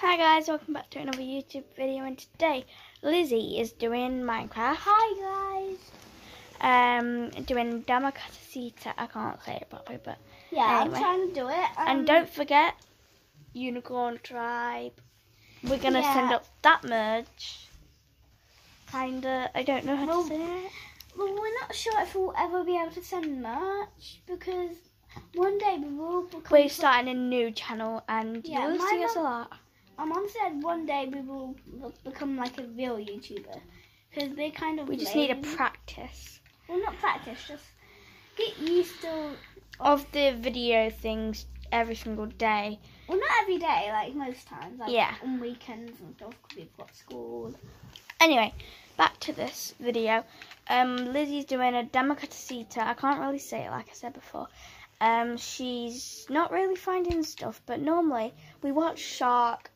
Hi guys, welcome back to another YouTube video and today Lizzie is doing Minecraft. Hi guys. Um doing Damakatacita. I can't say it properly but Yeah, Anyway. I'm trying to do it. Um, and don't forget Unicorn Tribe. We're gonna send Yeah. up that merge. Kinda I don't know how Well, to say it. Well, we're not sure if we'll ever be able to send merch because one day we will become. We're starting a new channel and Yeah, you will see us a lot. My mom said one day we will become like a real YouTuber because we're kind of. We just need a lazy. practice Well, not practice, just get used to. of the video things every single day. Well, not every day, like most times. Like Yeah. On weekends and stuff because we've got school. Anyway, back to this video. Um, Lizzie's doing a Damakatacita. I can't really say it like I said before. Um, she's not really finding stuff, but normally we watch Shark,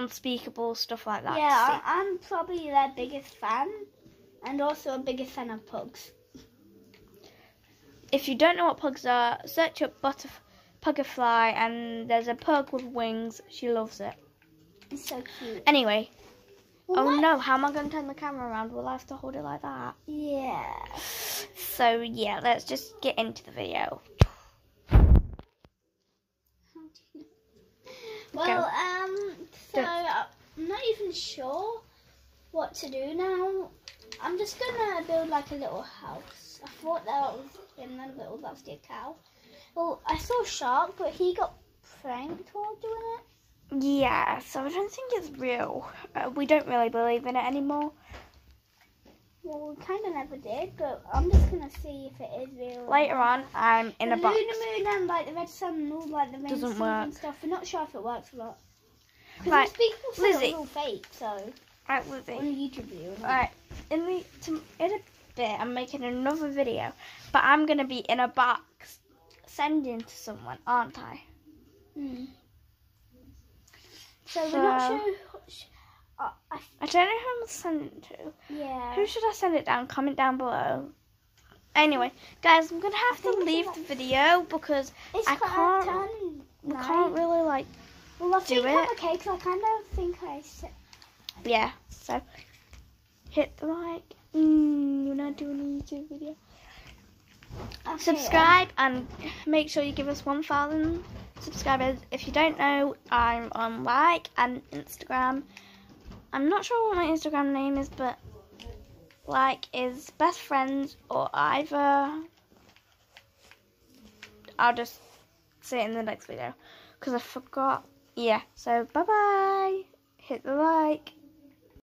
Unspeakable, stuff like that. yeah. I, I'm probably their biggest fan, and also a biggest fan of pugs. If you don't know what pugs are, search up butterf- Pugafly, and there's a pug with wings. She loves it. It's so cute. Anyway, Well, oh no, how am I going to turn the camera around? Will I have to hold it like that? Yeah. So yeah, let's just get into the video. Well, um, so I'm not even sure what to do now. I'm just gonna build like a little house. I thought that was him, then little actually cow. Well, I saw Shark, but he got pranked while doing it. Yeah, so I don't think it's real. Uh, we don't really believe in it anymore. Well, we kind of never did, but I'm just gonna see if it is real. Later on, I'm in the a box. Lunar Moon and like the red sun and all like the rain Doesn't work. and stuff. We're not sure if it works or not. Right, people say Lizzie. all fake, so Right, on Lizzie. a YouTube video. Alright, in the to, in a bit, I'm making another video, but I'm gonna be in a box sending to someone, aren't I? Mm. So we're not sure. Uh, I, I don't know who I'm sending it to. yeah. Who should I send it down? Comment down below. Anyway, guys, I'm gonna have I to leave the video because it's I can't- we can't really like Well, I do it. Okay because I kind of think I said. yeah. So hit the like. Mm, we're not doing a YouTube video. Okay, subscribe and make sure you give us 1,000 subscribers. If you don't know, I'm on like and Instagram. I'm not sure what my Instagram name is, but like is best friends or either. I'll just say it in the next video because I forgot. Yeah, so bye bye. Hit the like.